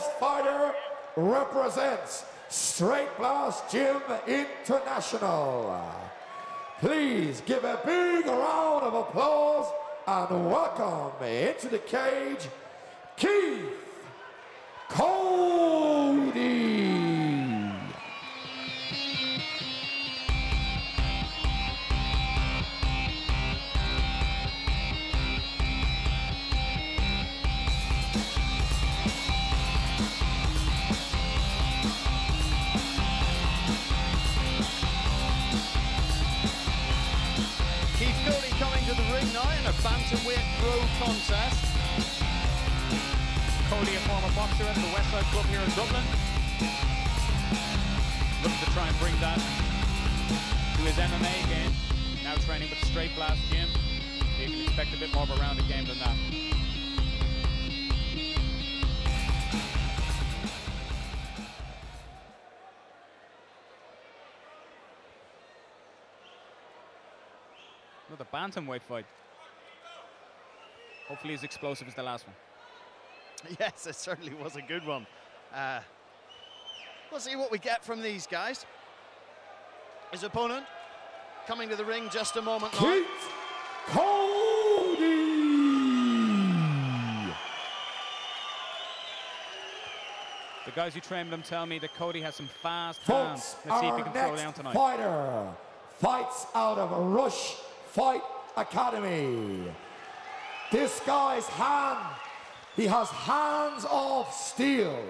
first fighter represents Straight Blast Gym International. Please give a big round of applause and welcome into the cage, Keith Coady, a former boxer at the Westside Club here in Dublin. Looking to try and bring that to his MMA game. Now training with Straight Blast Gym. You can expect a bit more of a rounded game than that. Another bantamweight fight. Hopefully as explosive as the last one. Yes, it certainly was a good one. Uh, we'll see what we get from these guys. His opponent coming to the ring just a moment now. Keith Coady. The guys who trained them tell me that Coady has some fast hands. Let's see if he can throw down tonight. fighter fights out of Rush Fight Academy. This guy's hand, he has hands of steel.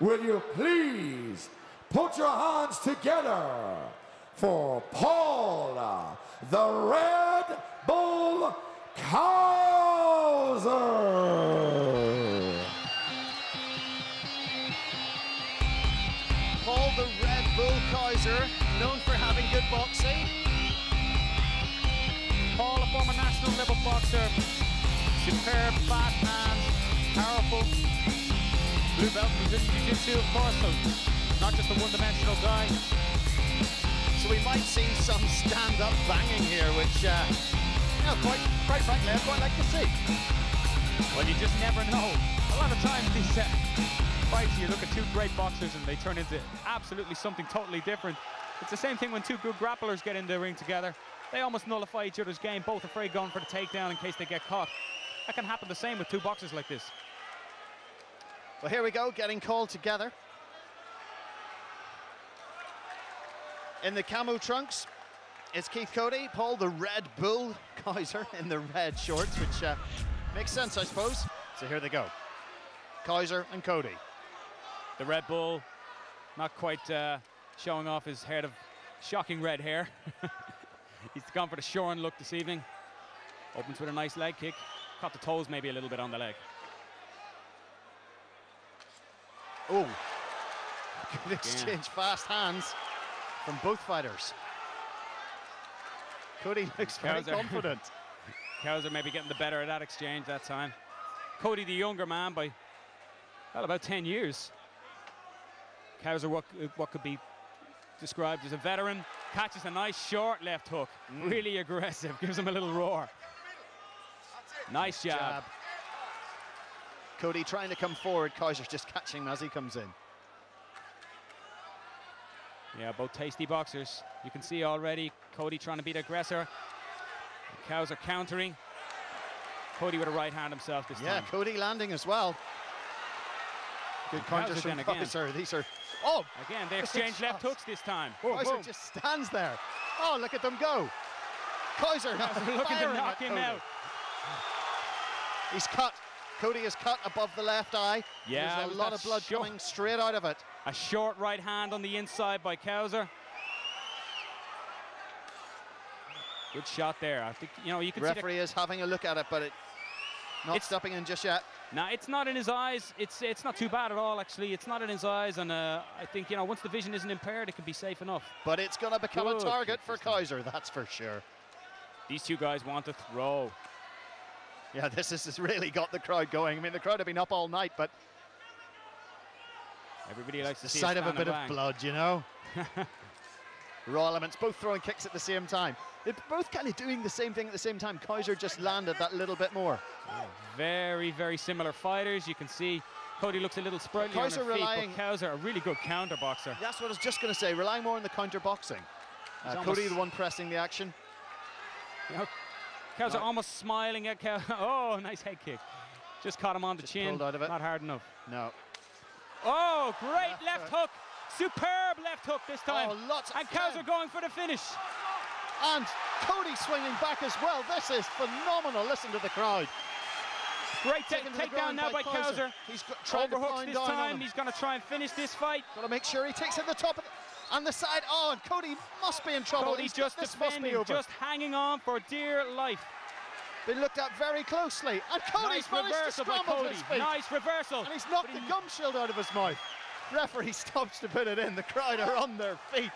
Will you please put your hands together for Paul, the Red Bull Cowzer. Paul the Red Bull Cowzer, known for having good boxing. Paul, a former national level boxer, superb, fast hands, powerful. Blue belt in Brazilian Jiu-Jitsu, of course, so not just a one-dimensional guy. So we might see some stand-up banging here, which, uh, you know, quite, quite frankly, I'd quite like to see. Well, you just never know. A lot of times these uh, fights, you look at two great boxers and they turn into absolutely something totally different. It's the same thing when two good grapplers get in the ring together. They almost nullify each other's game, both afraid going for the takedown in case they get caught. That can happen the same with two boxers like this. Well, here we go, getting called together. In the camo trunks, it's Keith Coady, Paul the Red Bull Cowzer in the red shorts, which uh, makes sense, I suppose. So here they go. Cowzer and Coady. The Red Bull, not quite uh, showing off his head of shocking red hair. He's gone for the shorn look this evening. Opens with a nice leg kick. Caught the toes maybe a little bit on the leg. Oh, good exchange, fast hands from both fighters. Coady looks very confident. Cowzer maybe getting the better of that exchange that time. Coady, the younger man, by well, about 10 years. Cowzer, what, what could be described as a veteran, catches a nice short left hook. Mm. Really aggressive, gives him a little roar. Nice jab. Jab. Coady trying to come forward, Cowzer just catching him as he comes in. Yeah, both tasty boxers. You can see already Coady trying to be the aggressor. Cowzer countering. Coady with a right hand himself this Yeah, time. Coady landing as well. Good And counters from then again. These are. Oh, Again, they exchange left hooks this time. Boom, Cowzer boom. just stands there. Oh, look at them go. Cowzer Cowzer looking to knock him out. He's cut. Coady is cut above the left eye. Yeah, There's a lot of blood short- coming straight out of it. A short right hand on the inside by Cowzer. Good shot there. I think you know you can see Referee is having a look at it, but it not It's- stepping in just yet. Now it's not in his eyes. It's it's not too bad at all actually. It's not in his eyes, and uh, I think you know once the vision isn't impaired, it can be safe enough. But it's going to become a target for. Cowzer, that's for sure. These two guys want to throw. Yeah, this has really got the crowd going. I mean, the crowd have been up all night, but Everybody likes the to see sight of a bit of blood, you know? Raw elements, both throwing kicks at the same time. They're both kind of doing the same thing at the same time. Cowzer just landed that little bit more. Very, very similar fighters. You can see Coady looks a little sprightly on Cowzer her feet, relying- but Cowzer a really good counter boxer. That's what I was just going to say. Relying more on the counter boxing. Uh, Coady, the one pressing the action. You know, Cowzer No. almost smiling at Cowzer. Oh, nice head kick. Just caught him on the Just chin. pulled out of it. Not hard enough. No. Oh, great Left left, hook. Superb left hook this oh, time. Oh, lots and Cowzer fun. going for the finish. And Coady swinging back as well. This is phenomenal. Listen to the crowd. Great to takedown ground now by, Cowzer. He's got, trying to Overhooks pound this time. He's going to try and finish this fight. Got to make sure he takes it the top of the, on the side. Oh, and Coady must be in trouble. Coady He's- just this must be over. just hanging on for dear life. Been looked at very closely. And Coady's nice reversal to Coady. his feet. Nice reversal. And he's knocked But the he- gum shield out of his mouth. Referee stops to put it in. The crowd are on their feet.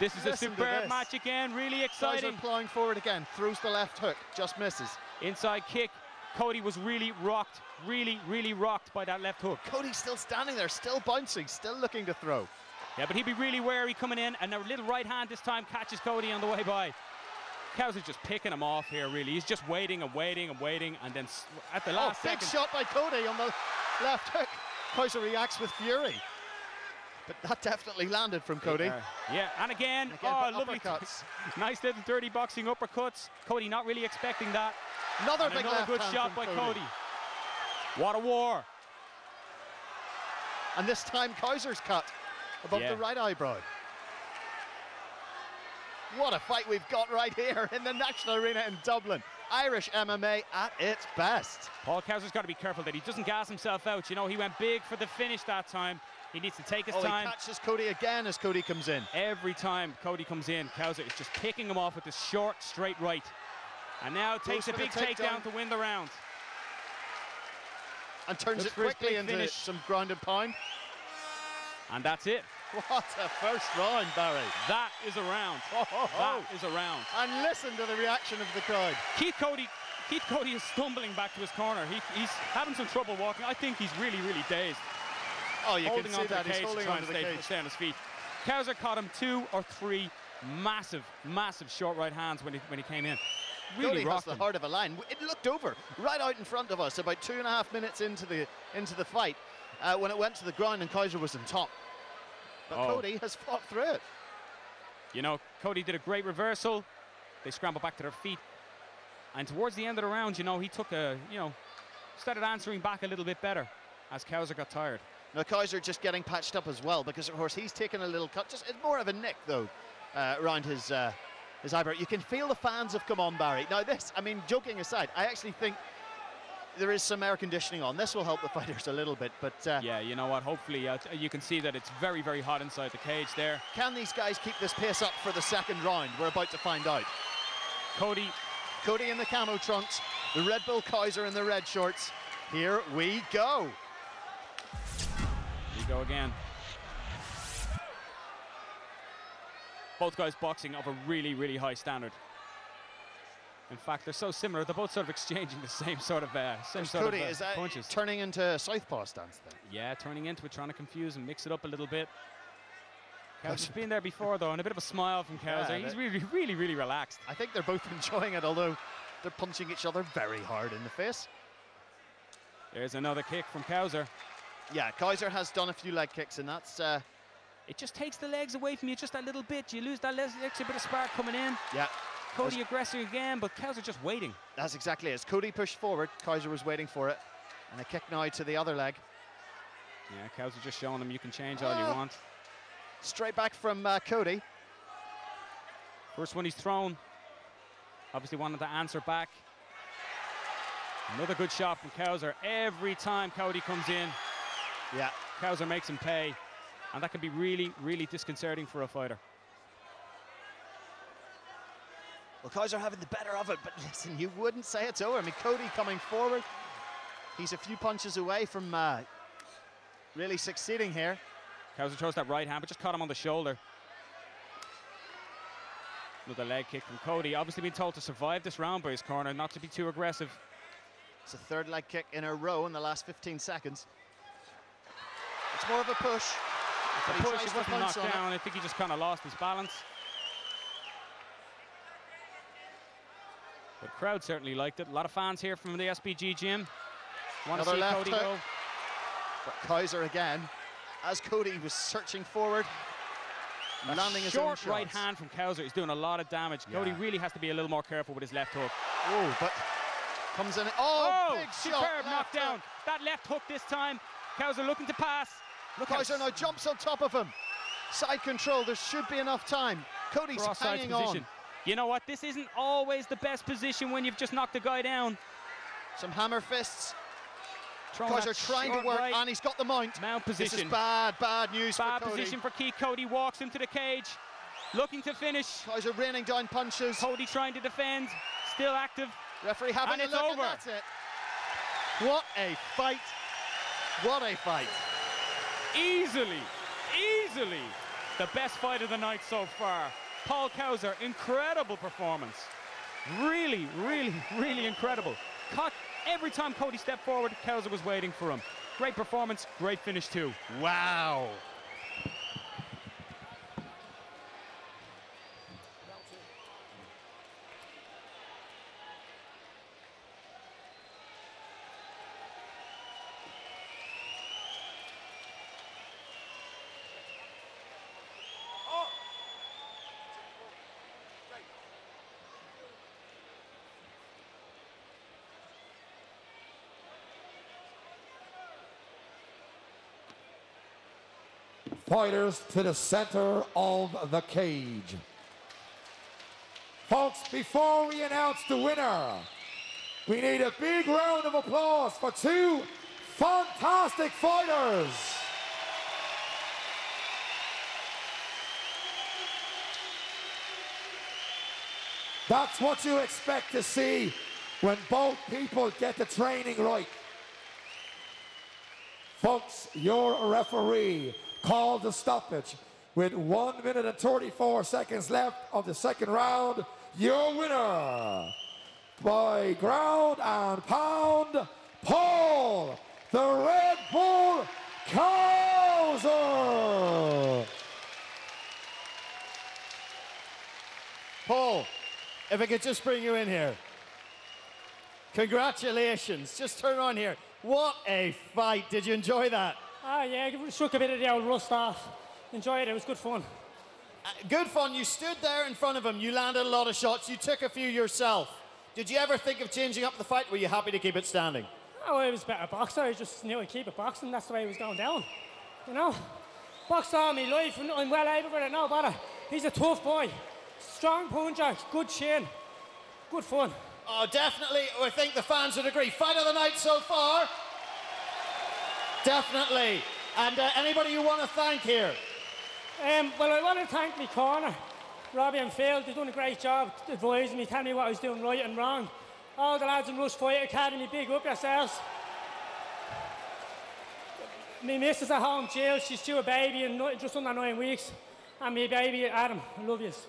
This is a Listen to superb match again. Really exciting. plowing forward again. Throws the left hook. Just misses. Inside kick. Coady was really rocked, really, really rocked by that left hook. Coady's still standing there, still bouncing, still looking to throw. Yeah, but he'd be really wary coming in, and a little right hand this time catches Coady on the way by. Cowzer's just picking him off here, really. He's just waiting and waiting and waiting, and then at the Oh, last big second, shot by Coady on the left hook. Cowzer reacts with fury. But that definitely landed from Coady. Yeah, and again, Again, oh, lovely, uppercuts. nice little dirty boxing uppercuts. Coady not really expecting that. Another And big another left good hand shot by Coady. Coady. What a war! And this time Cowzer's cut above Yeah. the right eyebrow. What a fight we've got right here in the National Arena in Dublin. Irish MMA at its best. Paul Cowzer's got to be careful that he doesn't gas himself out. You know, he went big for the finish that time. He needs to take his Oh, time. he catches Coady again as Coady comes in. Every time Coady comes in, Cowzer is just picking him off with this short, straight right. And now takes a big takedown takedown. to win the round. And turns Looks it quickly into finish. some ground and pound. And that's it. What a first round, Barry. That is a round. Oh, ho, ho. That is a round. And listen to the reaction of the crowd. Keith Coady, Keith Coady is stumbling back to his corner. He, he's having some trouble walking. I think he's really, really dazed. Oh, you holding can see that. He's to holding onto and the stay, cage. stay on his feet. Cowzer caught him two or three massive, massive short right hands when he, when he came in. Really has the him. heart of a lion. It looked over right out in front of us about two and a half minutes into the into the fight uh, when it went to the ground and Cowzer was on top. But Oh. Coady has fought through it. You know, Coady did a great reversal. They scrambled back to their feet. And towards the end of the round, you know, he took a, you know, started answering back a little bit better as Cowzer got tired. Now Cowzer just getting patched up as well because of course he's taken a little cut. Just it's more of a nick though uh, around his uh, his eyebrow. You can feel the fans have come on, Barry. Now this, I mean, joking aside, I actually think there is some air conditioning on. This will help the fighters a little bit. But uh, Yeah, you know what? Hopefully, uh, you can see that it's very, very hot inside the cage there. can these guys keep this pace up for the second round? We're about to find out. Coady, Coady in the camo trunks, the Red Bull Cowzer in the red shorts. Here we go. Here we go again. Both guys boxing of a really, really high standard. In fact, they're so similar. They're both sort of exchanging the same sort of uh, same sort Coady, of uh, is that punches. turning into a southpaw stance then? Yeah, turning into it, trying to confuse and mix it up a little bit. Cowzer's been there before, though, and a bit of a smile from Cowzer. Yeah, He's really, really, really relaxed. I think they're both enjoying it, although they're punching each other very hard in the face. There's another kick from Cowzer. Yeah, Cowzer has done a few leg kicks, and that's uh, It just takes the legs away from you just that little bit. You lose that extra bit of spark coming in. yeah, Coady aggressive again, but Cowzer just waiting. that's exactly it. As Coady pushed forward, Cowzer was waiting for it, and a kick now to the other leg. Yeah, Cowzer just showing them you can change all you Ah. want. Straight back from uh, Coady. First one he's thrown. Obviously wanted to answer back. Another good shot from Cowzer. Every time Coady comes in, Yeah, Cowzer makes him pay. And that can be really, really disconcerting for a fighter. Well, Cowzer having the better of it, but listen, you wouldn't say it's over. I mean, Coady coming forward. He's a few punches away from uh, really succeeding here. Cowzer throws that right hand, but just caught him on the shoulder. Another leg kick from Coady. Obviously been told to survive this round by his corner, not to be too aggressive. It's a third leg kick in a row in the last 15 seconds. It's more of a push. but he Push, tries he wasn't knocked down. I think he just kind of lost his balance. The crowd certainly liked it. A lot of fans here from the SBG gym. Want to see left Coady hook. go. But Cowzer again, as Coady was searching forward, A landing his own short right shots. hand from Cowzer is doing a lot of damage. Coady really has to be a little more careful with his left hook. Oh, but comes in. Oh, Oh, big shot. superb knockdown. hook. That left hook this time. Cowzer looking to pass. Look Cowzer now jumps on top of him. Side control. There should be enough time. Coady's hanging position. on. You know what? This isn't always the best position when you've just knocked a guy down. Some hammer fists. Cowzer that trying to work, right. and he's got the mount. Mount position. This is bad, bad news Bad for Coady. Bad position for Keith Coady. Walks into the cage. Looking to finish. Cowzer raining down punches. Coady trying to defend. Still active. Referee having And a look, over. and that's it. What a fight! What a fight! Easily, easily the best fight of the night so far. Paul Cowzer, incredible performance. Really, really, really incredible. Every time Coady stepped forward, Cowzer was waiting for him. Great performance, great finish too. Wow. Fighters to the center of the cage. Folks, before we announce the winner, we need a big round of applause for two fantastic fighters. That's what you expect to see when both people get the training right. Folks, your referee called the stoppage with 1 minute and 34 seconds left of the second round. Your winner by ground and pound, Paul the Red Bull Cowzer. Paul, if I could just bring you in here. Congratulations. Just turn on here. What a fight. Did you enjoy that? Ah, yeah, shook a bit of the old rust off. Enjoyed it, it was good fun. Uh, good fun. You stood there in front of him. You landed a lot of shots. You took a few yourself. Did you ever think of changing up the fight? Were you happy to keep it standing? Oh, it was a better boxer. I just knew I'd keep it boxing. That's the way it was going down. You know? Boxed all my life and I'm well able with it. No bother. He's a tough boy. Strong puncher, good chin. Good fun. Oh, definitely. I think the fans would agree. Fight of the night so far. Definitely. And uh, anybody you want to thank here? Um, well, I want to thank my corner, Robbie and Phil. They've done a great job advising me, telling me what I was doing right and wrong. All the lads in Rush Fight Academy, big up yourselves. My missus at home, Jill, she's due a baby in just under nine weeks. And my baby, Adam, I love yous.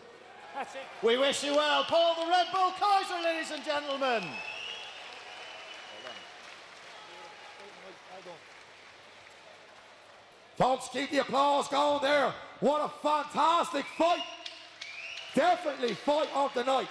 That's it. We wish you well. Paul the Red Bull Cowzer, ladies and gentlemen. Folks, keep the applause going there. What a fantastic fight. Definitely fight of the night.